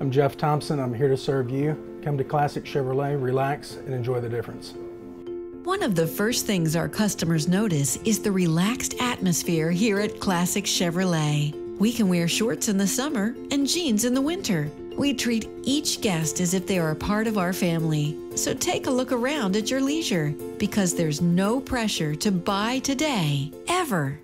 I'm Jeff Thompson. I'm here to serve you. Come to Classic Chevrolet, relax, and enjoy the difference. One of the first things our customers notice is the relaxed atmosphere here at Classic Chevrolet. We can wear shorts in the summer and jeans in the winter. We treat each guest as if they are a part of our family. So take a look around at your leisure because there's no pressure to buy today, ever.